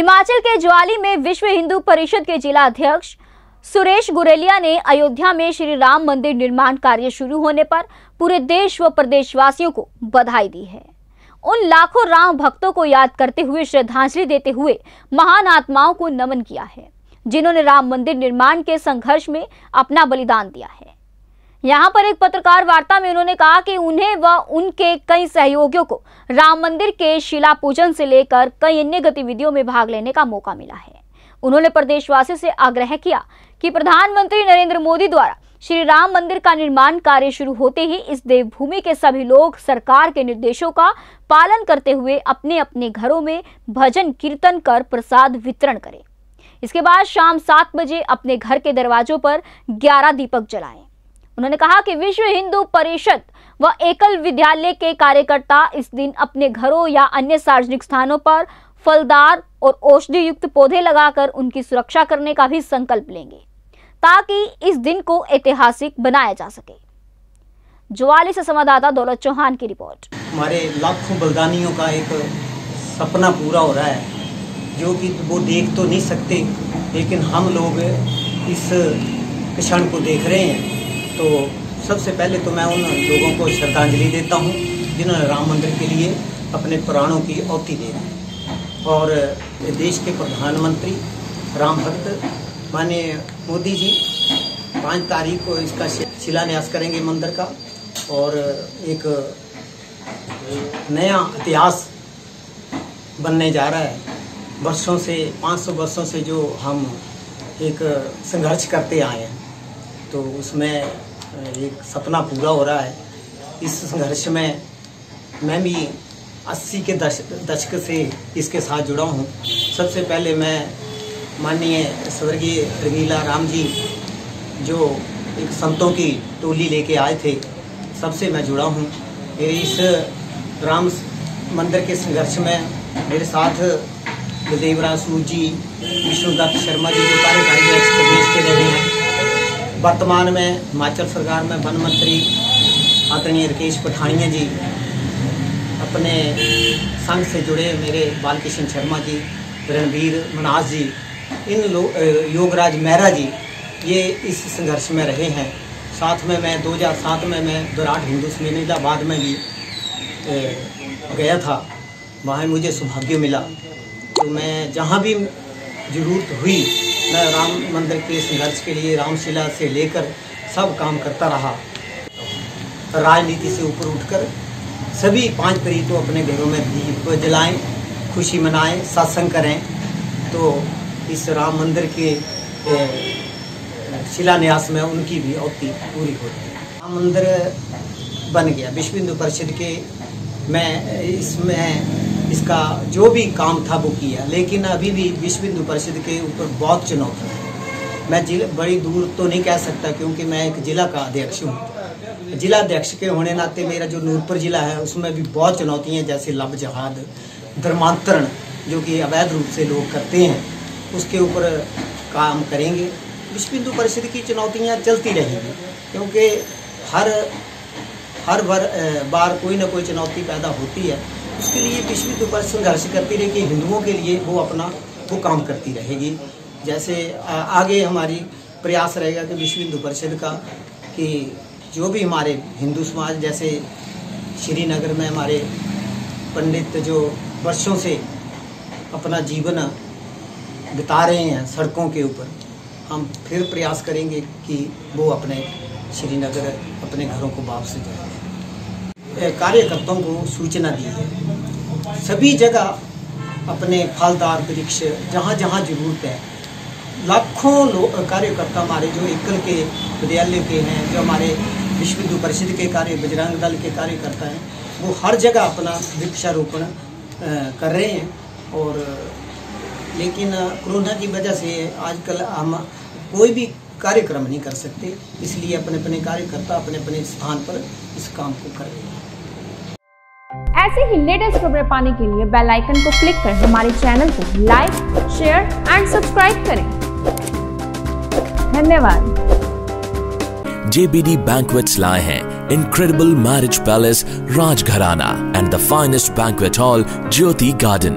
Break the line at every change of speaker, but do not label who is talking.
हिमाचल के ज्वाली में विश्व हिंदू परिषद के जिला अध्यक्ष सुरेश गुरेलिया ने अयोध्या में श्री राम मंदिर निर्माण कार्य शुरू होने पर पूरे देश व प्रदेशवासियों को बधाई दी है। उन लाखों राम भक्तों को याद करते हुए श्रद्धांजलि देते हुए महान आत्माओं को नमन किया है, जिन्होंने राम मंदिर निर्माण के संघर्ष में अपना बलिदान दिया है। यहाँ पर एक पत्रकार वार्ता में उन्होंने कहा कि उन्हें व उनके कई सहयोगियों को राम मंदिर के शिला पूजन से लेकर कई अन्य गतिविधियों में भाग लेने का मौका मिला है। उन्होंने प्रदेशवासियों से आग्रह किया कि प्रधानमंत्री नरेंद्र मोदी द्वारा श्री राम मंदिर का निर्माण कार्य शुरू होते ही इस देवभूमि के सभी लोग सरकार के निर्देशों का पालन करते हुए अपने अपने घरों में भजन कीर्तन कर प्रसाद वितरण करें। इसके बाद शाम सात बजे अपने घर के दरवाजों पर ग्यारह दीपक जलाएँ। उन्होंने कहा कि विश्व हिंदू परिषद व एकल विद्यालय के कार्यकर्ता इस दिन अपने घरों या अन्य सार्वजनिक स्थानों पर फलदार और औषधि युक्त पौधे लगाकर उनकी सुरक्षा करने का भी संकल्प लेंगे, ताकि इस दिन को ऐतिहासिक बनाया जा सके। ज्वाली से संवाददाता दौलत चौहान की रिपोर्ट।
हमारे लाखों बलिदानियों का एक सपना पूरा हो रहा है, जो कि वो देख तो नहीं सकते, लेकिन हम लोग इस क्षण को देख रहे हैं। तो सबसे पहले तो मैं उन लोगों को श्रद्धांजलि देता हूँ, जिन्होंने राम मंदिर के लिए अपने प्राणों की औती दे और देश के प्रधानमंत्री, राम भक्त, माननीय मोदी जी, पाँच तारीख को इसका शिलान्यास करेंगे मंदिर का। और एक नया इतिहास बनने जा रहा है। वर्षों से 500 वर्षों से जो हम एक संघर्ष करते आए हैं। तो उसमें एक सपना पूरा हो रहा है। इस संघर्ष में मैं भी 80 के दशक से इसके साथ जुड़ा हूँ। सबसे पहले मैं माननीय स्वर्गीय रंगीला राम जी, जो एक संतों की टोली लेके आए थे, सबसे मैं जुड़ा हूँ। मेरे इस राम मंदिर के संघर्ष में मेरे साथ गुलदेवराज सूद जी, विष्णुदत्त शर्मा जी, जो कार्यकारी प्रदेश के रहे हैं। वर्तमान में हिमाचल सरकार में वन मंत्री आदरणीय राकेश पठानिया जी, अपने संघ से जुड़े मेरे बालकिशन शर्मा जी रणवीर मनास जी, इन लोग योगराज मेहरा जी, ये इस संघर्ष में रहे हैं। साथ में मैं 2007 में मैं दोराट हिंदू समीनाबाद में भी गया था। वहाँ मुझे सौभाग्य मिला। तो मैं जहाँ भी ज़रूरत हुई राम मंदिर के संघर्ष के लिए, रामशिला से लेकर सब काम करता रहा। राजनीति से ऊपर उठकर सभी पाँच तरीक तो अपने घरों में दीप जलाएँ, खुशी मनाएँ, सत्संग करें। तो इस राम मंदिर के शिलान्यास में उनकी भी औती पूरी होती है राम मंदिर बन गया। विश्व हिंदू परिषद के मैं, इसमें इसका जो भी काम था वो किया, लेकिन अभी भी विश्व हिंदू परिषद के ऊपर बहुत चुनौती है। मैं ज़िले, बड़ी दूर तो नहीं कह सकता क्योंकि मैं एक जिला का अध्यक्ष हूँ। जिला अध्यक्ष के होने नाते मेरा जो नूरपुर जिला है, उसमें भी बहुत चुनौतियाँ जैसे लब जहाद, धर्मांतरण, जो कि अवैध रूप से लोग करते हैं, उसके ऊपर काम करेंगे। विश्व हिंदू परिषद की चुनौतियाँ चलती रहेंगी, क्योंकि हर हर बार कोई ना कोई चुनौती पैदा होती है। उसके लिए पिछली पर संघर्ष करती रहेगी हिंदुओं के लिए वो अपना वो काम करती रहेगी। जैसे आगे हमारी प्रयास रहेगा कि विश्व हिंदू परिषद का कि जो भी हमारे हिंदू समाज, जैसे श्रीनगर में हमारे पंडित जो वर्षों से अपना जीवन बिता रहे हैं सड़कों के ऊपर, हम फिर प्रयास करेंगे कि वो अपने श्रीनगर अपने घरों को वापस जाए। कार्यकर्ताओं को सूचना दी है। सभी जगह अपने फलदार वृक्ष जहाँ जहाँ ज़रूरत है। लाखों लोग कार्यकर्ता हमारे जो एकल के विद्यालय के हैं, जो हमारे विश्व हिंदू परिषद के कार्य, बजरंग दल के कार्यकर्ता हैं, वो हर जगह अपना वृक्षारोपण कर रहे हैं। और, लेकिन, कोरोना की वजह से आजकल हम कोई भी कार्यक्रम नहीं कर सकते, इसलिए अपने अपने कार्यकर्ता अपने अपने स्थान पर इस काम को कर रहे हैं।
ऐसे ही लेटेस्ट खबरें पाने के लिए बेल आइकन को क्लिक कर हमारे चैनल को लाइक शेयर एंड सब्सक्राइब करें। धन्यवाद।
जेबीडी बैंकवेट्स लाए हैं incredible marriage palace Rajgharana and the finest banquet hall Jyoti garden